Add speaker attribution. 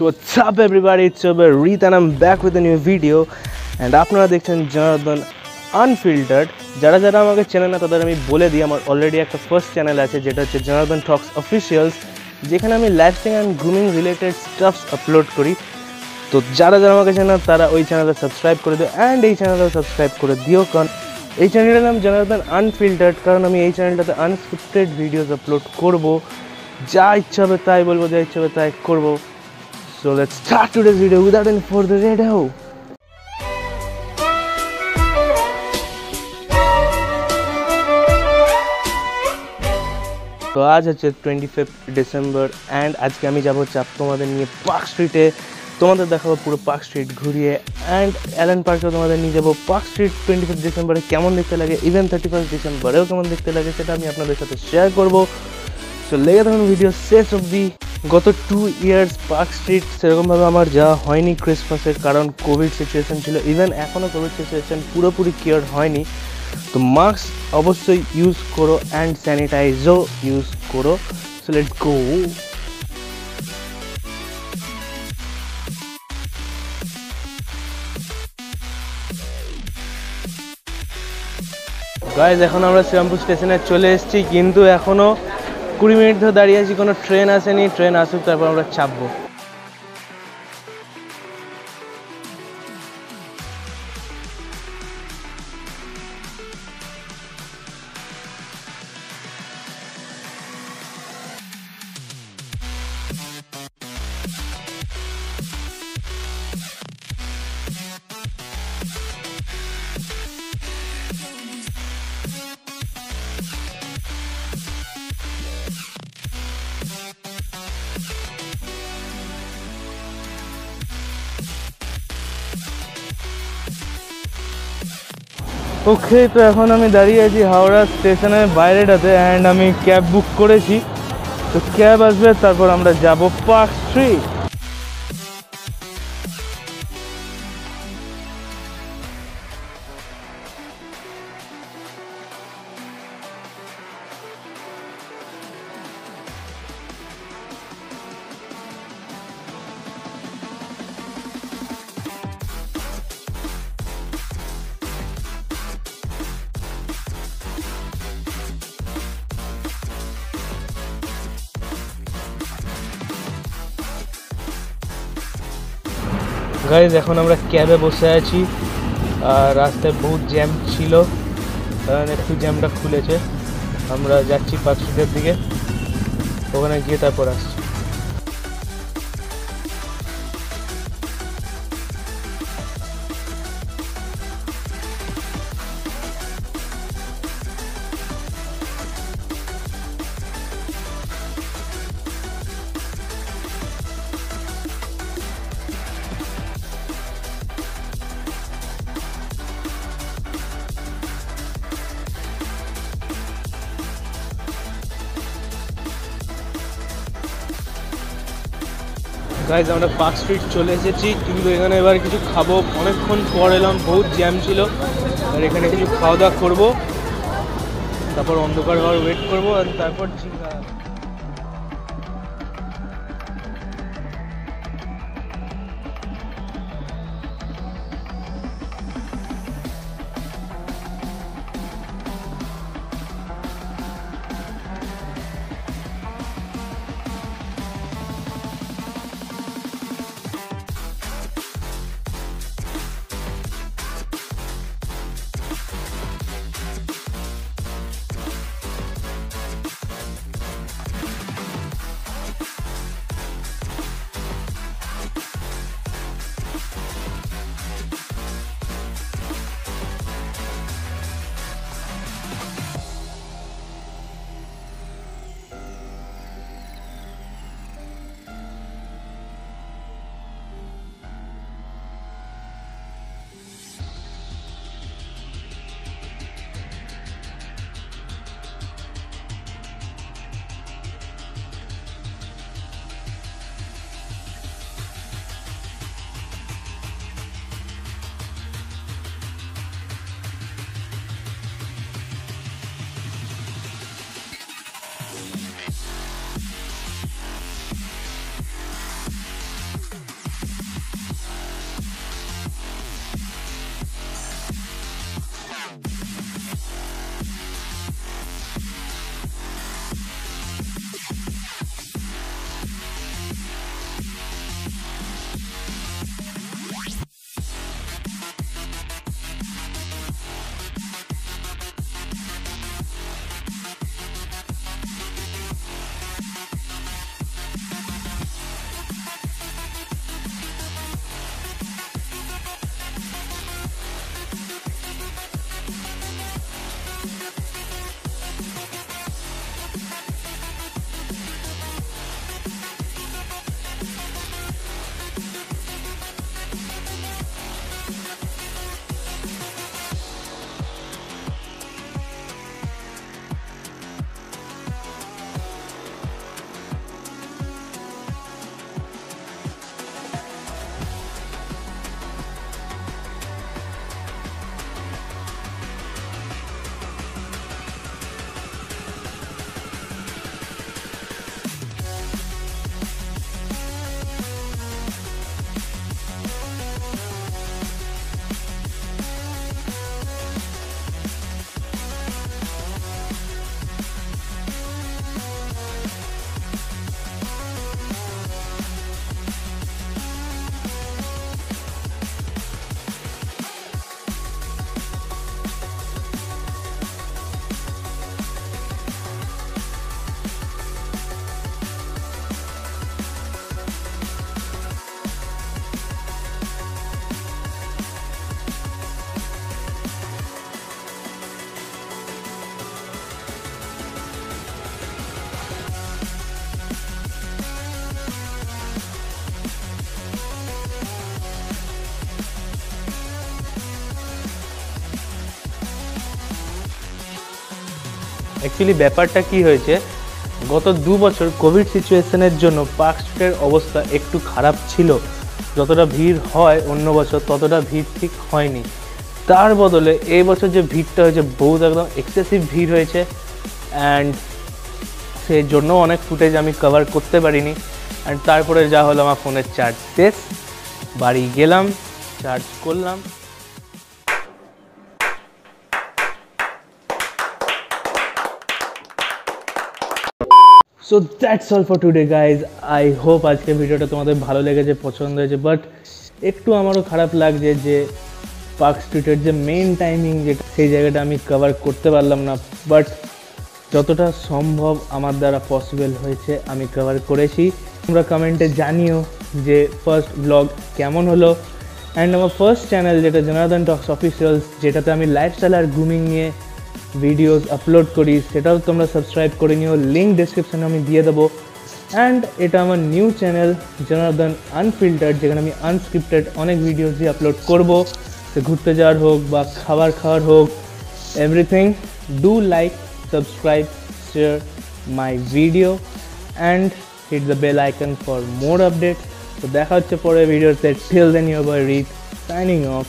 Speaker 1: What's up everybody, it's your boy Reet and I'm back with a new video. And আপনারা দেখছেন Janardan unfiltered যারা যারা আমাকে চেনে না তাদের আমি বলে দিই আমার অলরেডি একটা ফার্স্ট চ্যানেল আছে যেটা হচ্ছে জনার্দন টক্স অফিসিয়ালস যেখানে আমি lifestyle and grooming related stuffs upload করি। তো যারা যারা আমাকে চেনে তারা ওই চ্যানেলে সাবস্ক্রাইব করে দিও অ্যান্ড এই চ্যানেলেও সাবস্ক্রাইব করে দিও কারণ এই চ্যানেলের নাম জনার্দন আনফিল্টার্ড কারণ আমি এই চ্যানেলটাতে আনস্ক্রিপ্টেড ভিডিওস আপলোড করব। যা ইচ্ছা হবে তাই বলব যা ইচ্ছা হবে তাই করব। So let's start today's video without any further ado. তো আজ হচ্ছে টোয়েন্টি ফিফথ ডিসেম্বর অ্যান্ড আজকে আমি যাব চাপ তোমাদের নিয়ে পার্ক স্ট্রিটে তোমাদের দেখাবো পুরো পার্ক স্ট্রিট ঘুরিয়ে অ্যান্ড অ্যালেন পার্কেও তোমাদের নিয়ে যাব। পার্ক স্ট্রিট টোয়েন্টি ফিফথ ডিসেম্বরে কেমন দেখতে লাগে? ইভেন থার্টি ফার্স্ট ডিসেম্বরেও কেমন দেখতে লাগে সেটা আমি আপনাদের সাথে শেয়ার করব। সো লেগে থাকুন ভিডিও শেষ অবধি। গত টু ইয়ার্স পার্ক স্ট্রিট সেরকমভাবে আমার যাওয়া হয়নি ক্রিসমাসের কারণ কোভিড সিচুয়েশান ছিল ইভেন এখনও কোভিড সিচুয়েশান পুরোপুরি কিওর হয়নি। তো মাস্ক অবশ্যই ইউজ করো অ্যান্ড স্যানিটাইজও ইউজ করো। সো লেট গো গাইজ এখন আমরা শ্রীরামপুর স্টেশনে চলে এসেছি, কিন্তু এখনও কুড়ি মিনিট ধরে দাঁড়িয়ে আছি কোনো ট্রেন আসেনি ট্রেন আসুক তারপর আমরা চাপবো। ওকে, তো এখন আমি দাঁড়িয়ে আছি হাওড়া স্টেশনের বাইরেটাতে অ্যান্ড আমি ক্যাব বুক করেছি। তো ক্যাব আসবে, তারপর আমরা যাব পার্ক স্ট্রিট গাইজ এখন আমরা ক্যাবে বসে আছি। আর রাস্তায় বহুত জ্যাম ছিল। কারণ একটু জ্যামটা খুলেছে। আমরা যাচ্ছি পাঁচ দিকে। ওখানে গিয়ে তারপর আসছি। গাইজ আমরা পার্ক স্ট্রিট চলে এসেছি, কিন্তু এখানে এবার কিছু খাব। অনেকক্ষণ পর এলাম, বহুত জ্যাম ছিল। আর এখানে কিছু খাওয়া দাওয়া করব। তারপর অন্ধকার হওয়ার ওয়েট করব, আর তারপর অ্যাকচুয়ালি ব্যাপারটা কি হয়েছে? গত দু বছর কোভিড সিচুয়েশনের জন্য পার্ক স্ট্রিটের অবস্থা একটু খারাপ ছিল। যতটা ভিড় হয় অন্য বছর ততটা ভিড় ঠিক হয়নি। তার বদলে এই বছর যে ভিড়টা হয়েছে, বহুত একদম এক্সেসিভ ভিড় হয়েছে। অ্যান্ড সেই জন্য অনেক ফুটেজ আমি কভার করতে পারিনি। অ্যান্ড তারপরে যা হলো আমার ফোনের চার্জ শেষ। বাড়ি গেলাম চার্জ করলাম। So that's all for today guys I hope আজকে ভিডিওটা তোমাদের ভালো লেগেছে, পছন্দ হয়েছে বাট একটু আমারও খারাপ লাগছে যে পার্ক স্ট্রিটের যে মেন টাইমিং যেটা সেই জায়গাটা আমি কভার করতে পারলাম না বাট যতটা সম্ভব আমার দ্বারা পসিবল হয়েছে, আমি কভার করেছি। তোমরা কমেন্টে জানিও যে ফার্স্ট ব্লগ কেমন হলো। অ্যান্ড আমার ফার্স্ট চ্যানেল যেটা জনার্দন টক্স অফিসিয়ালস যেটাতে আমি লাইফস্টাইল আর গ্রুমিং নিয়ে ভিডিওস আপলোড করি, সেটাও তোমরা সাবস্ক্রাইব করে নিও। লিঙ্ক ডিসক্রিপশানে আমি দিয়ে দেবো। অ্যান্ড এটা আমার নিউ চ্যানেল জনার্দন আনফিল্টার্ড যেখানে আমি আনস্ক্রিপ্টেড অনেক ভিডিওস দিয়ে আপলোড করব। সে ঘুরতে যাওয়ার হোক বা খাবার খাওয়ার হোক everything do like subscribe share my video and hit the bell icon for more update তো দেখা হচ্ছে পরে ভিডিওতে টিল দেন ইউর বাই রিড সাইনিং অফ